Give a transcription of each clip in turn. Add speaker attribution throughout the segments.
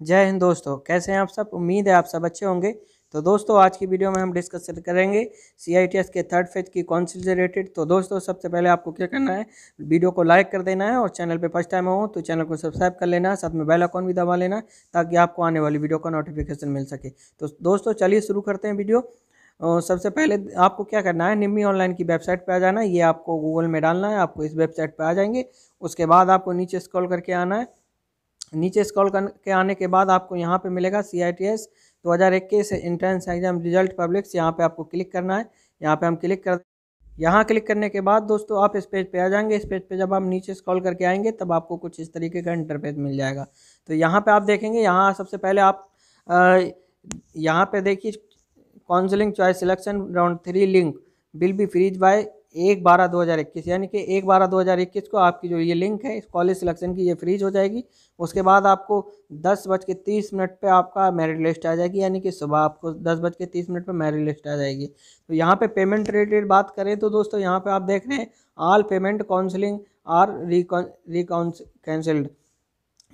Speaker 1: जय हिंद दोस्तों, कैसे हैं आप सब? उम्मीद है आप सब अच्छे होंगे। तो दोस्तों, आज की वीडियो में हम डिस्कस करेंगे सीआईटीएस के थर्ड फ़ेज़ की काउंसिल से रिलेटेड तो दोस्तों, सबसे पहले आपको क्या करना है, वीडियो को लाइक कर देना है और चैनल पे फ़र्स्ट टाइम हो तो चैनल को सब्सक्राइब कर लेना, साथ में बेल आइकॉन भी दबा लेना, ताकि आपको आने वाली वीडियो का नोटिफिकेशन मिल सके। तो दोस्तों, चलिए शुरू करते हैं वीडियो। सबसे पहले आपको क्या करना है, निम्मी ऑनलाइन की वेबसाइट पर आ जाना है। ये आपको गूगल में डालना है, आपको इस वेबसाइट पर आ जाएँगे। उसके बाद आपको नीचे स्क्रॉल करके आना है। नीचे स्क्रॉल के आने के बाद आपको यहाँ पे मिलेगा सी आई टी एस दो हज़ार इक्कीस इंट्रेंस एग्ज़ाम रिज़ल्ट पब्लिक्स यहाँ पे आपको क्लिक करना है। यहाँ पे हम क्लिक कर यहाँ क्लिक करने के बाद दोस्तों आप इस पेज पे आ जाएँगे। इस पेज पे जब आप नीचे स्क्रॉल करके आएँगे, तब आपको कुछ इस तरीके का इंटरफेस मिल जाएगा। तो यहाँ पे आप देखेंगे, यहाँ सबसे पहले आप यहाँ पे देखिए counselling choice selection round three link will be freeze by एक बारह दो हज़ार इक्कीस, यानी कि एक बारह दो हज़ार इक्कीस को आपकी जो ये लिंक है कॉलेज सिलेक्शन की ये फ्रीज हो जाएगी। उसके बाद आपको दस बज के तीस मिनट पर आपका मेरिट लिस्ट आ जाएगी, यानी कि सुबह आपको दस बज के तीस मिनट पर मेरिट लिस्ट आ जाएगी। तो यहाँ पे पेमेंट रिलेटेड बात करें तो दोस्तों, यहाँ पे आप देख रहे हैं all payment counselling are recounselling cancelled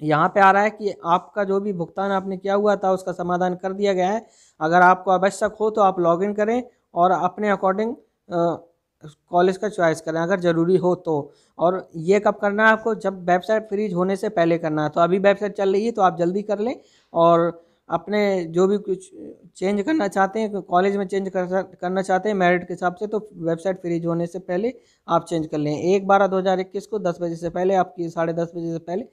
Speaker 1: यहाँ पे आ रहा है कि आपका जो भी भुगतान आपने किया हुआ था, उसका समाधान कर दिया गया है। अगर आपको आवश्यक हो तो आप लॉगिन करें और अपने अकॉर्डिंग कॉलेज का चॉइस करें, अगर ज़रूरी हो तो। और ये कब करना है आपको? जब वेबसाइट फ्रीज होने से पहले करना है। तो अभी वेबसाइट चल रही है तो आप जल्दी कर लें और अपने जो भी कुछ चेंज करना चाहते हैं, कॉलेज में चेंज कर करना चाहते हैं मेरिट के हिसाब से तो वेबसाइट फ्रीज होने से पहले आप चेंज कर लें। एक बारह दो हज़ार इक्कीस को दस बजे से पहले आपकी, साढ़े दस बजे से पहले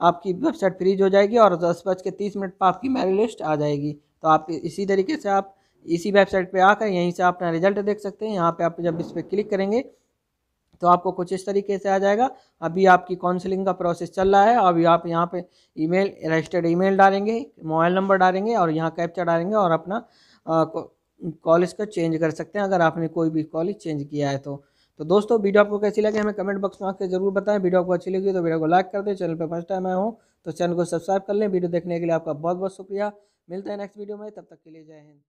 Speaker 1: आपकी वेबसाइट फ्रीज हो जाएगी और दस बज के तीस मिनट पर आपकी मेरिट लिस्ट आ जाएगी। तो आप इसी तरीके से आप इसी वेबसाइट पे आकर यहीं से अपना रिज़ल्ट देख सकते हैं। यहाँ पे आप जब इस पर क्लिक करेंगे तो आपको कुछ इस तरीके से आ जाएगा। अभी आपकी काउंसलिंग का प्रोसेस चल रहा है। अभी आप यहाँ पे ईमेल, रजिस्टर्ड ईमेल डालेंगे, मोबाइल नंबर डालेंगे और यहाँ कैप्चा डालेंगे और अपना कॉलेज का चेंज कर सकते हैं। अगर आपने कोई भी कॉलेज चेंज किया है तो। तो दोस्तों, वीडियो आपको कैसी लगे हमें कमेंट बॉक्स में आकर ज़रूर बताएँ। वीडियो आपको अच्छी लगी तो वीडियो को लाइक कर दें। चैनल पर फ़र्स्ट टाइम आए हूँ तो चैनल को सब्सक्राइब कर लें। वीडियो देखने के लिए आपका बहुत बहुत शुक्रिया। मिलते हैं नेक्स्ट वीडियो में। तब तक के लिए जय हिंद।